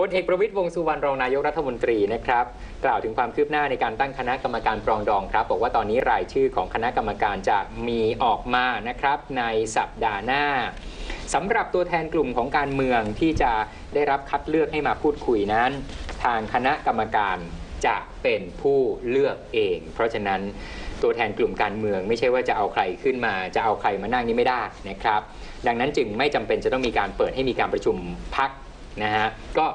พลเอกประวิตยวงสุวรรณรองนายกรัฐมนตรีนะครับกล่าวถึงความคืบหน้าในการตั้งคณะกรรมการปรองดองครับ บอกว่าตอนนี้รายชื่อของคณะกรรมการจะมีออกมานะครับ ในสัปดาห์หน้าสำหรับตัวแทนกลุ่มของการเมืองที่จะได้รับคัดเลือกให้มาพูดคุยนั้น ทางคณะกรรมการจะเป็นผู้เลือกเอง เพราะฉะนั้นตัวแทนกลุ่มการเมืองไม่ใช่ว่าจะเอาใครขึ้นมา จะเอาใครมานั่งนี่ไม่ได้นะครับ ดังนั้นจึงไม่จำเป็นจะต้องมีการเปิดให้มีการประชุมพัก นะฮะก็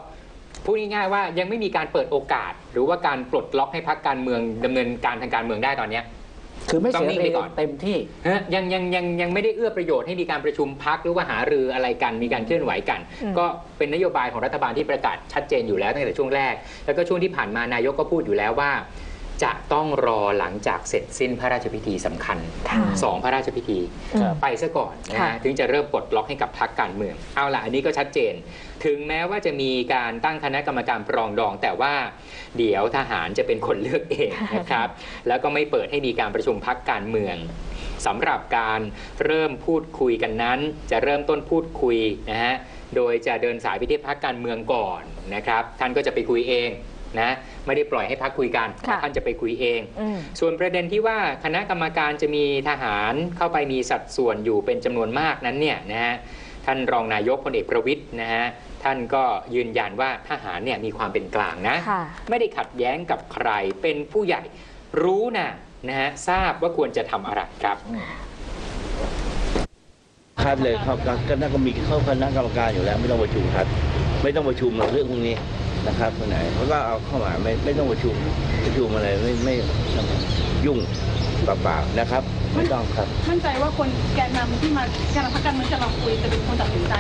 พูดง่ายๆว่ายังไม่มีการเปิดโอกาส หรือว่าการปลดล็อกให้พักการเมืองดำเนินการทางการเมืองได้ตอนเนี้ยคือไม่ต้อเสีงยนิ่งเวไปก่อนเต็มที่ฮะยังยังยังยังไม่ได้เอื้อประโยชน์ให้มีการประชุมพักหรือว่าหารืออะไรกันมีการเคลื่อนไหวกันอืมก็เป็นนโยบายของรัฐบาลที่ประกาศชัดเจนอยู่แล้วตั้งแต่ช่วงแรก แล้วก็ช่วงที่ผ่านมานายกก็พูดอยู่แล้วว่า จะต้องรอหลังจากเสร็จสิ้นพระราชพิธีสำคัญค่ะสองพระราชพิธีครับ ไปซะก่อนนะค่ะ ฮะถึงจะเริ่มปลดล็อกให้กับพักการเมือง เอาล่ะอันนี้ก็ชัดเจน ถึงแม้ว่าจะมีการตั้งคณะกรรมการปรองดอง แต่ว่าเดี๋ยวทหารจะเป็นคนเลือกเองนะครับ แล้วก็ไม่เปิดให้มีการประชุมพักการเมืองสำหรับการเริ่มพูดคุยกันนั้น จะเริ่มต้นพูดคุยนะฮะโดยจะเดินสายไปที่พักการเมืองก่อนนะครับ ท่านก็จะไปคุยเอง นะไม่ได้ปล่อยให้พักคุยกันค่ะท่านจะไปคุยเอง อืม ส่วนประเด็นที่ว่าคณะกรรมการจะมีทหารเข้าไปมีสัดส่วนอยู่เป็นจำนวนมากนั้นเนี่ยนะฮะท่านรองนายกพลเอกประวิทย์นะฮะท่านก็ยืนยันว่าทหารเนี่ยมีความเป็นกลางนะ ค่ะ ไม่ได้ขัดแย้งกับใครเป็นผู้ใหญ่รู้นะนะฮะทราบว่าควรจะทำอะไรครับ ครับเลยครับก็น่าก็มีเข้าคณะกรรมการอยู่แล้ว ไม่ต้องประชุมครับ ไม่ต้องประชุมหรอกเรื่องพวกนี้ นะครับคนไหนเขาก็เอาเข้ามาไม่ไม่ต้องประชุมประชุมอะไรไม่ไม่ยุ่งเปล่าๆนะครับ ไม่ต้องครับมั่นใจว่าคนแกนนำที่มาแกนนำพรรคการเมืองจะมาคุยจะเป็นคนตัดสินใจ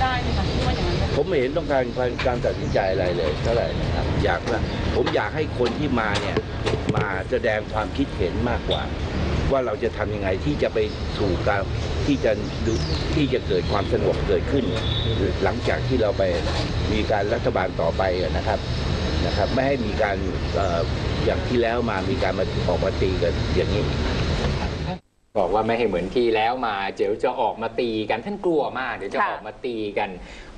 ได้ไหมคะที่ว่าอย่างนั้นไหมผมไม่เห็นต้องการการการตัดสินใจอะไรเลยเท่าไหร่นะครับอยากว่าผมอยากให้คนที่มาเนี่ยมาแสดงความคิดเห็นมากกว่า ว่าเราจะทำยังไงที่จะไปสู่การ ที่จะดูที่จะเกิดความสงบเกิดขึ้น หลังจากที่เราไปมีการรัฐบาลต่อไปนะครับนะครับไม่ให้มีการเอ่ออย่างที่แล้วมามีการมาออกมาตีกันอย่างนี้บอกว่าไม่ให้เหมือนที่แล้วมาเดี๋ยวจะออกมาตีกันท่านกลัวมากเดี๋ยวจะค่ะออกมาตีกัน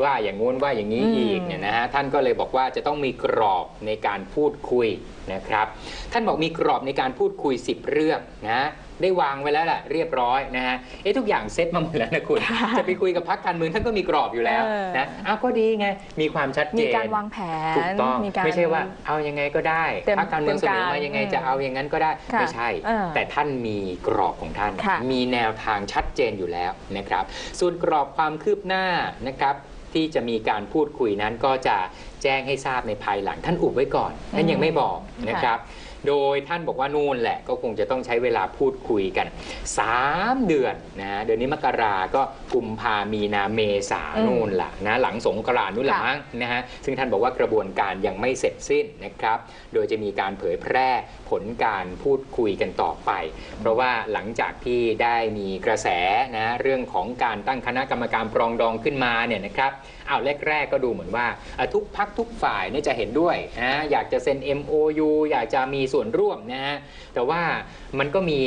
ว่าอย่างงู้นว่าอย่างนี้อืมอีกเนี่ยนะฮะท่านก็เลยบอกว่าจะต้องมีกรอบในการพูดคุยนะครับ ท่านบอกมีกรอบในการพูดคุย 10 เรื่องนะ ได้วางไว้แล้วแหละเรียบร้อยนะฮะเอ๊ะทุกอย่างเซ็ตมาหมดแล้วนะคุณ จะไปคุยกับพักการเมืองท่านก็มีกรอบอยู่แล้วเออนะอ้าวก็ดีไงมีความชัดเจนมีการวางแผนถูกต้องมีการไม่ใช่ว่าเอายังไงก็ได้เต็มพรรคการเมืองเสนอมาเต็มการยังไงจะเอาอย่างนั้นก็ได้ค่ะไม่ใช่เออแต่ท่านมีกรอบของท่านค่ะมีแนวทางชัดเจนอยู่แล้วนะครับ ส่วนกรอบความคืบหน้านะครับที่จะมีการพูดคุยนั้นก็จะแจ้งให้ทราบในภายหลังท่านอุบไว้ก่อนท่านยังไม่บอกนะครับ โดยท่านบอกว่านู่นแหละก็คงจะต้องใช้เวลาพูดคุยกัน 3 เดือนนะฮะเดือนนี้มกราก็กุมภามีนาเมษาอืมนู่นล่ะนะหลังสงกรานต์นู่นละค่ะมั้งนะฮะซึ่งท่านบอกว่ากระบวนการยังไม่เสร็จสิ้นนะครับ โดยจะมีการเผยแพร่ผลการพูดคุยกันต่อไป เพราะว่าหลังจากที่ได้มีกระแสนะเรื่องของการตั้งคณะกรรมการปรองดองขึ้นมาเนี่ยนะครับเอาแรกๆก็ดูเหมือนว่าทุกพักทุกฝ่ายเนี่ยจะเห็นด้วยนะอยากจะเซ็น MOU อยากจะมีส่วนร่วมนะฮะแต่ว่ามันก็มี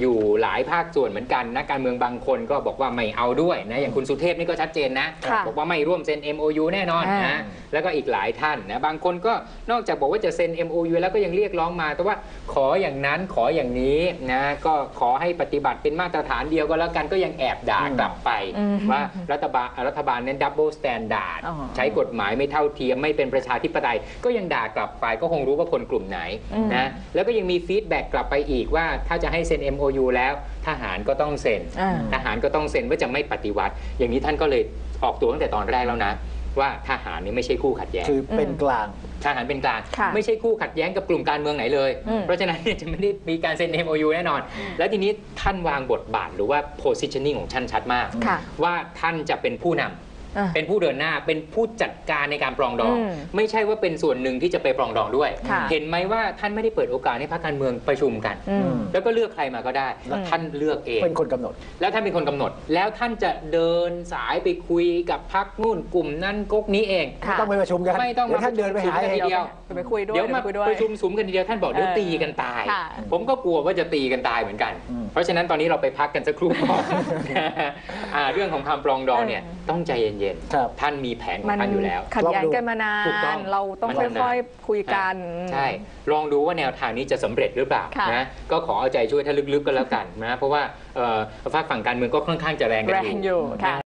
อยู่หลายภาคส่วนเหมือนกันนะการเมืองบางคนก็บอกว่าไม่เอาด้วยนะอย่างคุณสุเทพนี่ก็ชัดเจนนะค่ะบอกว่าไม่ร่วมเซ็น MOU แน่นอนอ่า นะแล้วก็อีกหลายท่านนะบางคนก็นอกจากบอกว่าจะเซ็น MOU แล้วก็ยังเรียกร้องมา แต่ว่าขออย่างนั้นขออย่างนี้นะก็ขอให้ปฏิบัติเป็นมาตรฐานเดียวก็แล้วกันก็ยังแอบด่ากลับไป อืมว่ารัฐบาลรัฐบาลเน้น double standard อ๋อ ใช้กฎหมายไม่เท่าเทียมไม่เป็นประชาธิปไตยก็ยังด่ากลับไปก็คงรู้ว่าคนกลุ่มไหนอืมนะแล้วก็ยังมีฟีดแบ็กกลับไปอีกว่าถ้าจะให้เซ็น MOU แล้ว ทหารก็ต้องเซ็น อ่า ทหารก็ต้องเซ็นว่าจะไม่ปฏิวัติ อย่างนี้ท่านก็เลยออกตัวตั้งแต่ตอนแรกแล้วนะ ว่าทหารนี่ไม่ใช่คู่ขัดแย้ง คือเป็นกลาง ทหารเป็นกลางค่ะไม่ใช่คู่ขัดแย้งกับกลุ่มการเมืองไหนเลย อืม เพราะฉะนั้นเนี่ยจะไม่ได้มีการเซ็น MOU แน่นอน แล้วทีนี้ท่านวางบทบาทหรือว่า positioning ของท่านชัดมาก ค่ะ ว่าท่านจะเป็นผู้นำ อะเป็นผู้เดินหน้าเป็นผู้จัดการในการปรองดอง อืมไม่ใช่ว่าเป็นส่วนหนึ่งที่จะไปปรองดองด้วย ค่ะ เห็นไหมว่าท่านไม่ได้เปิดโอกาสให้พรรคการเมืองประชุมกัน อืม แล้วก็เลือกใครมาก็ได้อืมท่านเลือกเอง เป็นคนกำหนด แล้วท่านเป็นคนกำหนด แล้วท่านจะเดินสายไปคุยกับพักนู่นกลุ่มนั้นก๊กนี้เองค่ะไม่ต้องไปประชุมกันไม่ต้องเดี๋ยวท่านเดินไปหาประชุมกันเอทีงเดียวไปคุยด้วยเดี๋ยวมาไปคุยด้วย ประชุมสุมกันทีเดียวท่านบอกเดี๋ยวเออตีกันตาย ค่ะ ผมก็กลัวว่าจะตีกันตายเหมือนกัน อืม เพราะฉะนั้นตอนนี้เราไปพักกันสักครู่ก่อน อ่าเรื่องของคำปรองดองเนี่ยเออต้องใจเเย็นครับๆ ท่านมีแผนของมันท่านอยู่แล้ว ขัดแย้งกันมานาถูกต้องนเราต้องมันนานค่อยๆคุยกัน ใช่ ลองดูว่าแนวทางนี้จะสำเร็จหรือเปล่าค่ะนะก็ขอเอาใจช่วยท่านลึกๆก็แล้วกันนะเพราะว่าเอ่อฝากฝั่งการเมืองก็ค่อนข้างจะแรงกันแรอยู่งอยู่ค่ะ